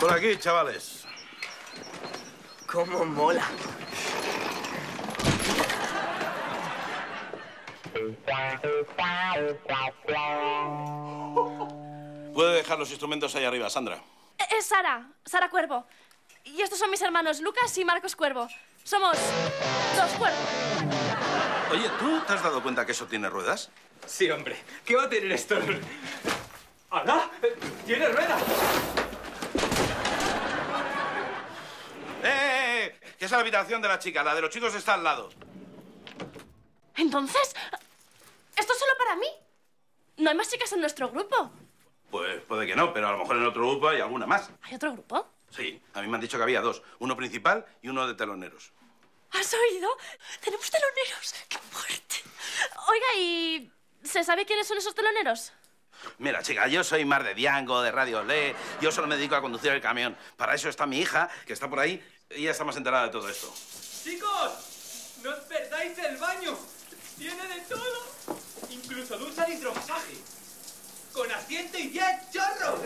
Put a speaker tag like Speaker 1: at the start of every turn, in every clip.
Speaker 1: Por aquí, chavales.
Speaker 2: ¡Cómo mola!
Speaker 1: Puede dejar los instrumentos ahí arriba, Sandra.
Speaker 3: Eh, Es Sara, Sara Cuervo. Y estos son mis hermanos Lucas y Marcos Cuervo. Somos dos cuervos.
Speaker 1: Oye, ¿tú te has dado cuenta que eso tiene ruedas?
Speaker 4: Sí, hombre. ¿Qué va a tener esto? ¡Hala! ¡Tiene ruedas!
Speaker 1: ¡Eh, eh, eh! Que es la habitación de la chica. La de los chicos está al lado.
Speaker 3: Entonces, ¿esto es solo para mí? No hay más chicas en nuestro grupo.
Speaker 1: Pues puede que no, pero a lo mejor en otro grupo hay alguna más.
Speaker 3: ¿Hay otro grupo?
Speaker 1: Sí, a mí me han dicho que había dos. Uno principal y uno de teloneros.
Speaker 3: ¿Has oído? Tenemos teloneros. ¡Qué fuerte! Oiga, ¿y se sabe quiénes son esos teloneros?
Speaker 1: Mira, chica, yo soy más de Diango, de Radio Le. Yo solo me dedico a conducir el camión. Para eso está mi hija, que está por ahí, y ya está más enterada de todo esto.
Speaker 4: ¡Chicos! ¡No os perdáis el baño! ¡Tiene de todo! Incluso ducha de hidromasaje. ¡Con asiento y 10 chorros!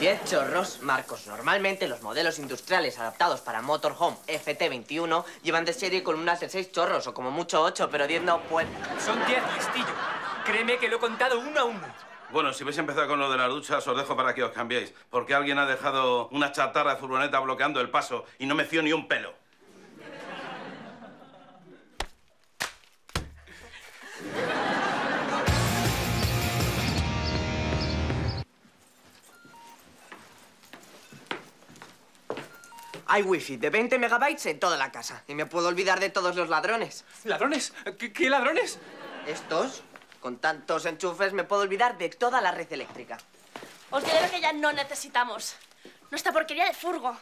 Speaker 2: 10 chorros, Marcos. Normalmente los modelos industriales adaptados para motorhome FT21 llevan de serie columnas de 6 chorros o como mucho 8, pero 10 no pueden.
Speaker 4: Son 10, listillo. Créeme que lo he contado uno a uno.
Speaker 1: Bueno, si vais a empezar con lo de las duchas, os dejo para que os cambiéis. Porque alguien ha dejado una chatarra de furgoneta bloqueando el paso y no me fío ni un pelo.
Speaker 2: Hay wifi de 20 megabytes en toda la casa. Y me puedo olvidar de todos los ladrones.
Speaker 4: ¿Ladrones? ¿Qué, qué ladrones?
Speaker 2: Estos, con tantos enchufes, me puedo olvidar de toda la red eléctrica.
Speaker 3: Os diré lo que ya no necesitamos. Nuestra porquería de furgo.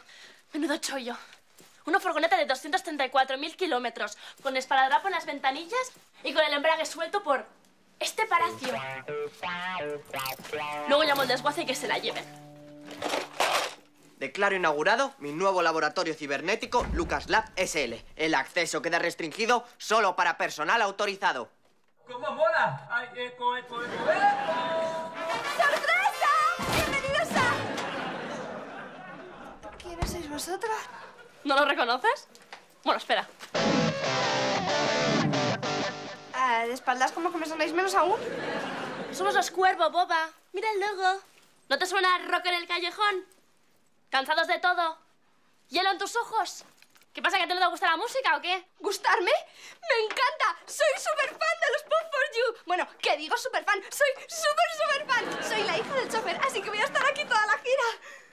Speaker 3: Menudo chollo. Una furgoneta de 234.000 kilómetros, con esparadrapo en las ventanillas y con el embrague suelto por este palacio. Luego llamo al desguace y que se la lleven.
Speaker 2: Declaro inaugurado mi nuevo laboratorio cibernético Lucas Lab SL. El acceso queda restringido solo para personal autorizado.
Speaker 4: ¿Cómo mola? ¡Ay, eco, eco, eco, eco!
Speaker 5: ¡Sorpresa! ¡Bienvenidos a... ¿Quiénes sois vosotras?
Speaker 3: ¿No lo reconoces? Bueno, espera.
Speaker 5: Ah, de espaldas como que me sonáis menos aún.
Speaker 3: Somos los cuervos, boba. Mira el logo. ¿No te suena rock en el callejón? ¿Cansados de todo? ¿Hielo en tus ojos? ¿Qué pasa, que a ti no te gusta la música o qué?
Speaker 5: ¿Gustarme? ¡Me encanta! ¡Soy súper fan de los Pop for You! Bueno, ¿qué digo súper fan? ¡Soy súper, súper fan! Soy la hija del chofer, así que voy a estar aquí toda la gira.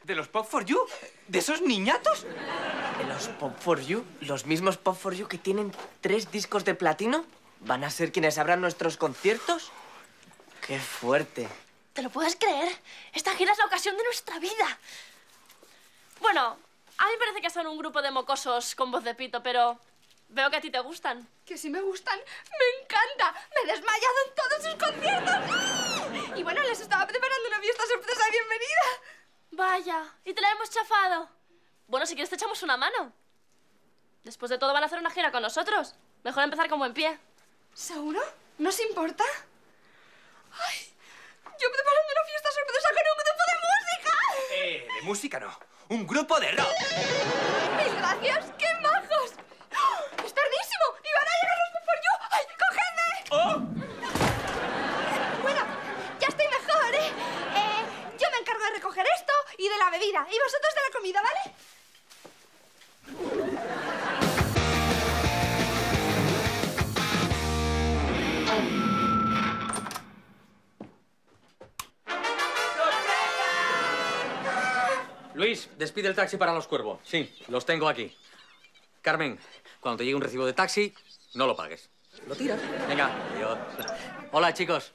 Speaker 4: ¿De los Pop for You? ¿De esos niñatos?
Speaker 2: ¿De los Pop for You? ¿Los mismos Pop for You que tienen tres discos de platino? ¿Van a ser quienes abran nuestros conciertos? ¡Qué fuerte!
Speaker 3: ¿Te lo puedes creer? Esta gira es la ocasión de nuestra vida. Bueno, a mí me parece que son un grupo de mocosos con voz de pito, pero veo que a ti te gustan.
Speaker 5: Que si me gustan, me encanta. Me he desmayado en todos sus conciertos. Y bueno, les estaba preparando una fiesta sorpresa de bienvenida.
Speaker 3: Vaya, y te la hemos chafado. Bueno, si quieres te echamos una mano. Después de todo van a hacer una gira con nosotros. Mejor empezar con buen pie.
Speaker 5: ¿Seguro? ¿No os importa? ¡Ay! Yo preparando una fiesta sorpresa con un grupo de música.
Speaker 4: Eh, de música no. Un grupo de rock.
Speaker 5: ¡Mil gracias! ¡Qué majos! ¡Oh! ¡Es tardísimo! ¡Y van a llegar los Pop for You! ¡Ay, cogedme!
Speaker 4: ¡Oh!
Speaker 5: Bueno, ya estoy mejor, ¿eh? ¿eh? Yo me encargo de recoger esto y de la bebida. Y vosotros de la comida, ¿vale?
Speaker 6: Luis, despide el taxi para los cuervos. Sí, los tengo aquí. Carmen, cuando te llegue un recibo de taxi, no lo pagues. Lo tiras. Venga, adiós. Hola, chicos.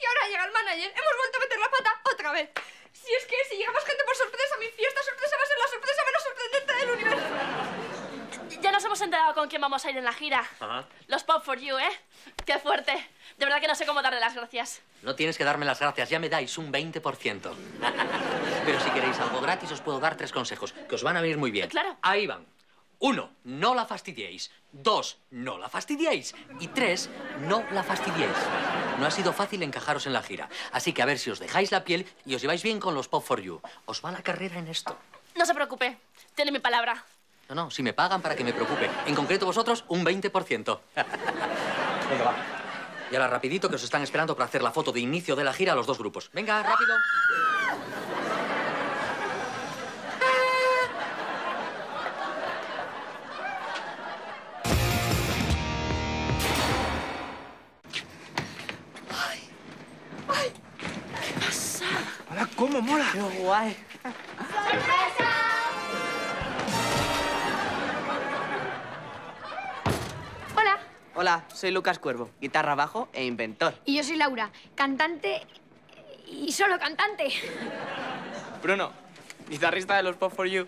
Speaker 5: Y ahora llega el manager. Hemos vuelto a meter la pata otra vez. Si es que si llegamos gente por sorpresa, mi fiesta sorpresa va a ser la sorpresa menos sorprendente del universo.
Speaker 3: Ya nos hemos enterado con quién vamos a ir en la gira.
Speaker 6: Ajá.
Speaker 3: Los Pop for You, ¿eh? Qué fuerte. De verdad que no sé cómo darle las gracias.
Speaker 6: No tienes que darme las gracias, ya me dais un 20%. Pero si queréis algo gratis, os puedo dar tres consejos, que os van a venir muy bien.
Speaker 3: Claro.
Speaker 6: Ahí van. Uno, no la fastidiéis. Dos, no la fastidiéis. Y tres, no la fastidiéis. No ha sido fácil encajaros en la gira. Así que a ver si os dejáis la piel y os lleváis bien con los Pop for You. Os va la carrera en esto.
Speaker 3: No se preocupe. Tiene mi palabra.
Speaker 6: No, no, si me pagan para que me preocupe. En concreto vosotros, un 20%. Venga, va. Y ahora rapidito que os están esperando para hacer la foto de inicio de la gira a los dos grupos. Venga, rápido.
Speaker 4: Cómo mola!
Speaker 2: ¡Qué guay!
Speaker 5: Hola,
Speaker 2: Hola, soy Lucas Cuervo, guitarra bajo e inventor.
Speaker 5: y yo soy Laura, cantante y solo cantante.
Speaker 2: Bruno, guitarrista de los Pop for You.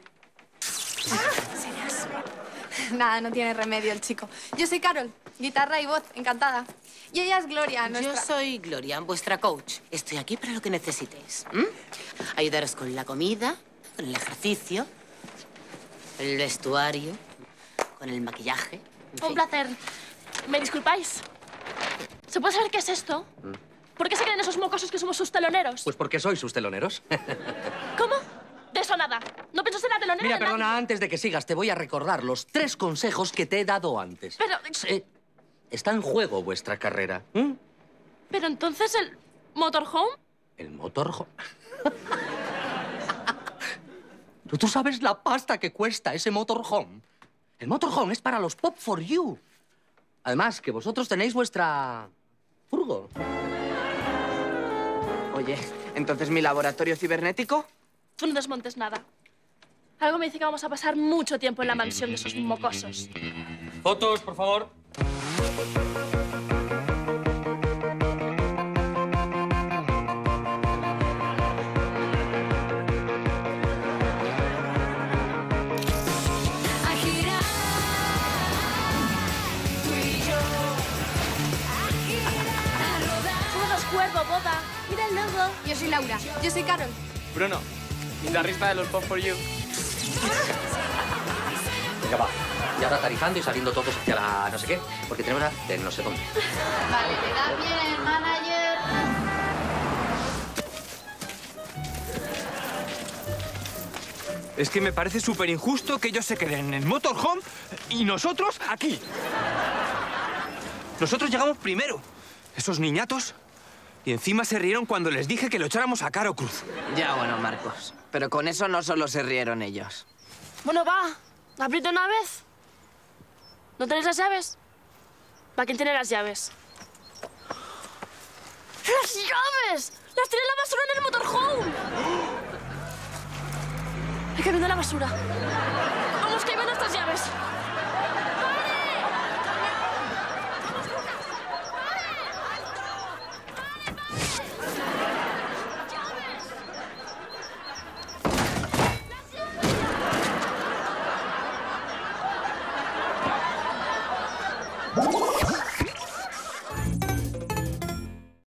Speaker 7: Nada, no tiene remedio el chico. Yo soy Carol, guitarra y voz, encantada. Y ella es Gloria, nuestra...
Speaker 8: Yo soy Gloria, vuestra coach. Estoy aquí para lo que necesitéis. ¿m? Ayudaros con la comida, con el ejercicio, el vestuario, con el maquillaje. en
Speaker 3: Un placer. ¿Me disculpáis? ¿Se puede saber qué es esto? ¿Por qué se creen esos mocosos que somos sus teloneros?
Speaker 6: Pues porque sois sus teloneros.
Speaker 3: ¿Cómo? De eso nada. No pienso ser la telonera
Speaker 6: Mira,
Speaker 3: de nadie.
Speaker 6: perdona, antes de que sigas, te voy a recordar los tres consejos que te he dado antes.
Speaker 3: Pero...
Speaker 6: Sí, está en juego vuestra carrera. ¿m?
Speaker 3: Pero entonces el motorhome...
Speaker 6: El motorhome. ¿Tú, ¿Tú sabes la pasta que cuesta ese motorhome? El motorhome es para los Pop for You. Además, que vosotros tenéis vuestra... furgo.
Speaker 2: Oye, ¿entonces mi laboratorio cibernético?
Speaker 3: Tú no desmontes nada. Algo me dice que vamos a pasar mucho tiempo en la mansión de esos mocosos.
Speaker 6: Fotos, por favor.
Speaker 5: Yo. A girar, a rodar.
Speaker 3: Somos los cuervos, boda. Mira el logo.
Speaker 7: Yo soy Laura, yo soy Carol.
Speaker 2: Bruno, guitarrista de los Pop for You.
Speaker 6: Venga, va. Y ahora tarifando y saliendo todos hacia la no sé qué, porque tenemos a... de no sé dónde.
Speaker 7: Vale, le da bien el manager.
Speaker 4: Es que me parece súper injusto que ellos se queden en el motorhome y nosotros aquí. Nosotros llegamos primero. Esos niñatos. Y encima se rieron cuando les dije que lo echáramos a Caro Cruz.
Speaker 2: Ya, bueno, Marcos. Pero con eso no solo se rieron ellos.
Speaker 3: Bueno, va. Aprieta una vez. ¿No tenéis las llaves? ¿Para quién tiene las llaves? ¡Las llaves! ¡Las tiré en la basura en el motorhome! ¡Hay que vender la basura! ¡Vamos, que hay nuestras llaves!